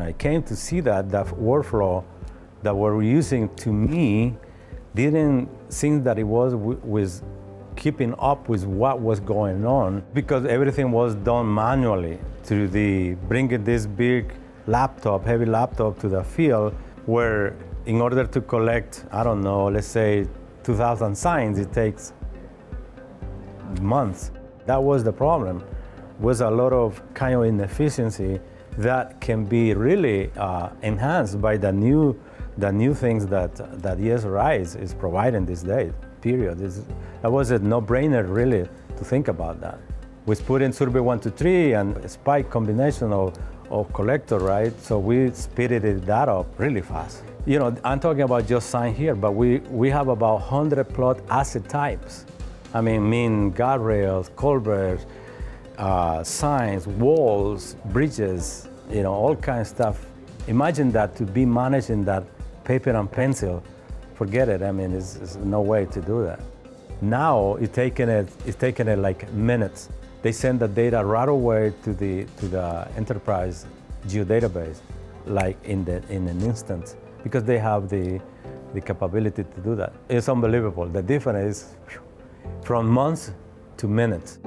I came to see that, that workflow that we're using to me didn't seem that it was with keeping up with what was going on because everything was done manually through the bringing this big laptop, heavy laptop to the field where in order to collect, I don't know, let's say 2,000 signs, it takes months. That was the problem, was a lot of kind of inefficiency that can be really uh, enhanced by the new, the new things that, that ESRI is providing these days, period. It's, that was a no-brainer really to think about that. We put in Survey 123 and Spike combination of, of collector, right? So we speeded that up really fast. You know, I'm talking about just sign here, but we, we have about 100 plot asset types. I mean, mean guardrails, culverts, uh, signs, walls, bridges, you know, all kinds of stuff. Imagine that to be managing that paper and pencil, forget it. I mean, there's no way to do that. Now it's taking it, it's taking it like minutes. They send the data right away to the to the enterprise geodatabase, like in the in an instant, because they have the the capability to do that. It's unbelievable. The difference is from months to minutes.